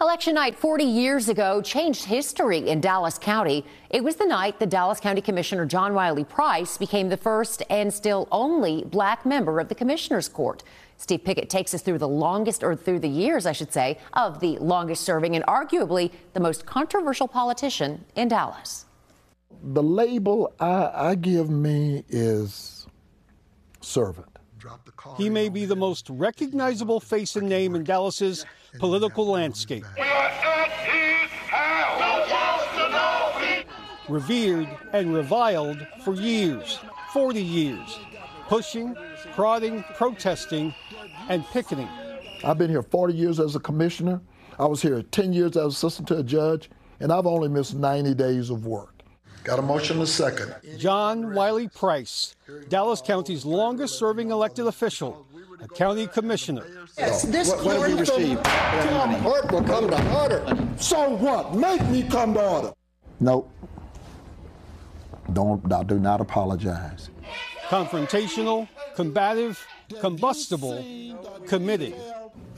Election night 40 years ago changed history in Dallas County. It was the night the Dallas County Commissioner John Wiley Price became the first and still only black member of the Commissioner's Court. Steve Pickett takes us through the longest, or through the years, I should say, of the longest serving and arguably the most controversial politician in Dallas. The label I, I give me is servant. He may be the most recognizable face and name in Dallas's political landscape. Revered and reviled for years, 40 years, pushing, prodding, protesting, and picketing. I've been here 40 years as a commissioner. I was here 10 years as assistant to a judge, and I've only missed 90 days of work. Got a motion and a second. John Wiley Price, Dallas County's longest serving elected official, a county commissioner. Yes, this what, what have we received? Come will come to order. So what? Make me come to order. Nope. Don't, do not apologize. Confrontational, combative, combustible, committed.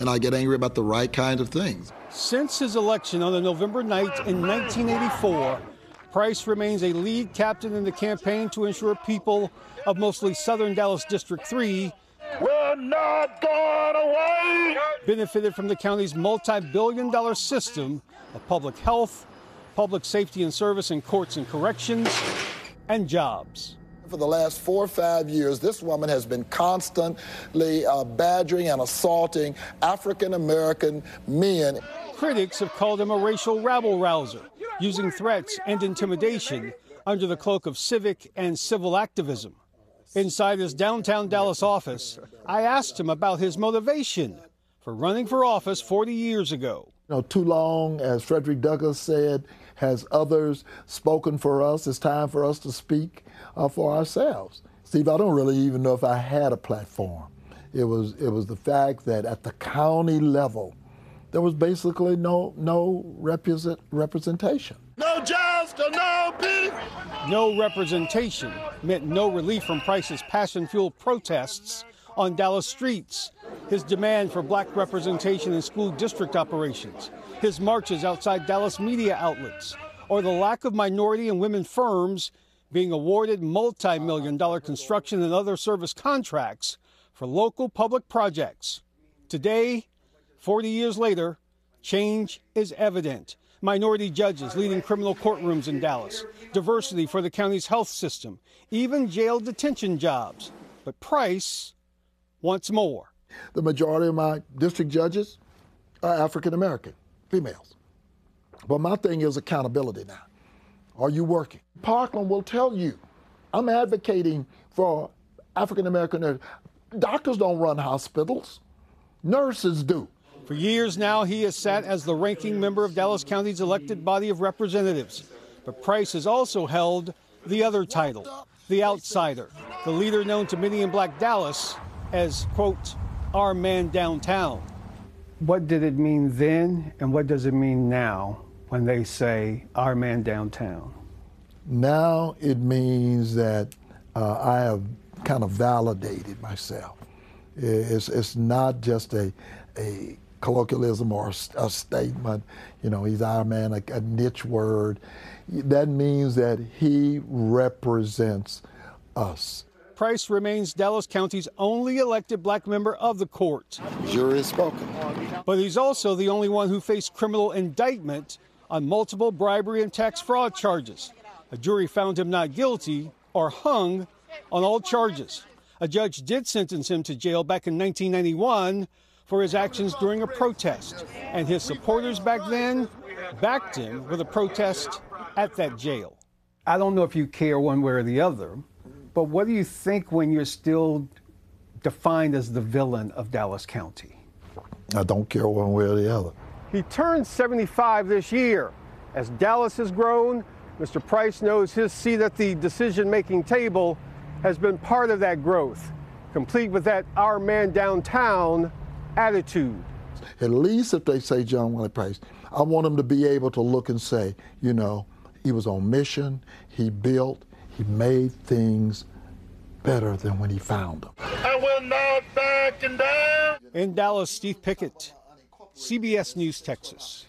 And I get angry about the right kind of things. Since his election on the November night in 1984, Price remains a lead captain in the campaign to ensure people of mostly southern Dallas District 3 we're not going away. benefited from the county's multi-billion dollar system of public health, public safety and service in courts and corrections, and jobs. For the last four or five years, this woman has been constantly uh, badgering and assaulting African American men. Critics have called him a racial rabble rouser using threats and intimidation under the cloak of civic and civil activism. Inside his downtown Dallas office, I asked him about his motivation for running for office 40 years ago. You know, too long, as Frederick Douglass said, has others spoken for us. It's time for us to speak uh, for ourselves. Steve, I don't really even know if I had a platform. It was, it was the fact that at the county level, there was basically no no represent, representation. No justice, no peace. No representation meant no relief from Price's passion-fueled protests on Dallas streets, his demand for black representation in school district operations, his marches outside Dallas media outlets, or the lack of minority and women firms being awarded multi-million dollar construction and other service contracts for local public projects. Today, 40 years later, change is evident. Minority judges leading criminal courtrooms in Dallas, diversity for the county's health system, even jail detention jobs. But Price wants more. The majority of my district judges are African American, females. But my thing is accountability now. Are you working? Parkland will tell you, I'm advocating for African American nurses. doctors don't run hospitals, nurses do. For years now, he has sat as the ranking member of Dallas County's elected body of representatives. But Price has also held the other title, the outsider, the leader known to many in black Dallas as, quote, our man downtown. What did it mean then, and what does it mean now when they say our man downtown? Now it means that uh, I have kind of validated myself. It's, it's not just a, a colloquialism or a, statement. You know, he's our man, a, a niche word. That means that he represents us. Price remains Dallas County's only elected black member of the court. Jury has spoken. But he's also the only one who faced criminal indictment on multiple bribery and tax fraud charges. A jury found him not guilty or hung on all charges. A judge did sentence him to jail back in 1991 for his actions during a protest, and his supporters back then backed him with a protest at that jail. I don't know if you care one way or the other, but what do you think when you're still defined as the villain of Dallas County? I don't care one way or the other. He turned 75 this year. As Dallas has grown, Mr. Price knows his seat at the decision making table has been part of that growth, complete with that our man downtown attitude. At least if they say John Wiley Price, I want them to be able to look and say, you know, he was on mission, he built, he made things better than when he found them. And we're not backing down. In Dallas, Steve Pickett, CBS News, Texas.